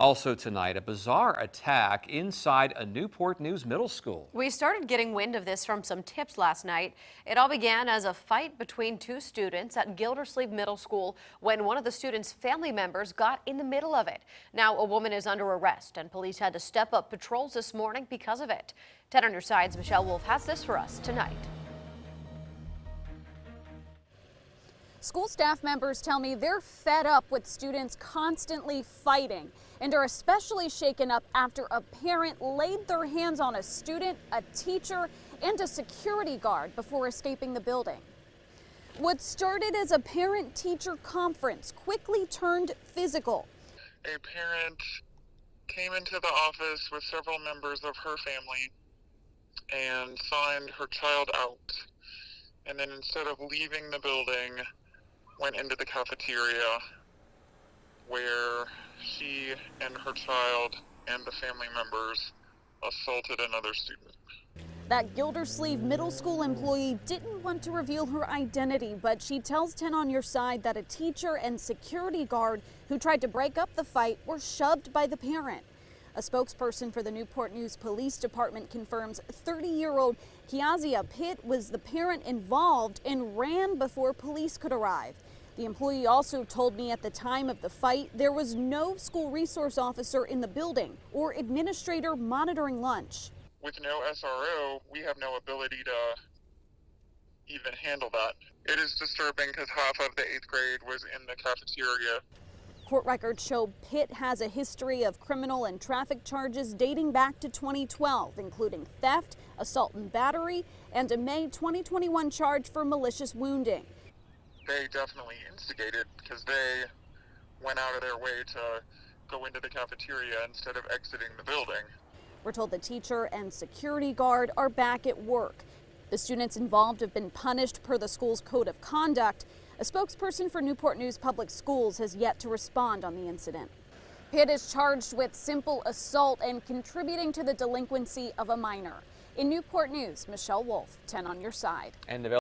Also tonight, a bizarre attack inside a Newport News middle school. We started getting wind of this from some tips last night. It all began as a fight between two students at Gildersleeve Middle School when one of the students' family members got in the middle of it. Now a woman is under arrest and police had to step up patrols this morning because of it. 10 on your sides, Michelle Wolf has this for us tonight. School staff members tell me they're fed up with students constantly fighting and are especially shaken up after a parent laid their hands on a student, a teacher, and a security guard before escaping the building. What started as a parent teacher conference quickly turned physical. A parent came into the office with several members of her family and signed her child out. And then instead of leaving the building, went into the cafeteria where she and her child and the family members assaulted another student. That Gildersleeve Middle School employee didn't want to reveal her identity, but she tells 10 on your side that a teacher and security guard who tried to break up the fight were shoved by the parent. A spokesperson for the Newport News Police Department confirms 30 year old Kiazia Pitt was the parent involved and ran before police could arrive. The employee also told me at the time of the fight there was no school resource officer in the building or administrator monitoring lunch. With no SRO, we have no ability to even handle that. It is disturbing because half of the eighth grade was in the cafeteria. Court records show Pitt has a history of criminal and traffic charges dating back to 2012, including theft, assault and battery, and a May 2021 charge for malicious wounding they definitely instigated because they went out of their way to go into the cafeteria instead of exiting the building. We're told the teacher and security guard are back at work. The students involved have been punished per the school's code of conduct. A spokesperson for Newport News Public Schools has yet to respond on the incident. Pitt is charged with simple assault and contributing to the delinquency of a minor. In Newport News, Michelle Wolf, 10 on your side.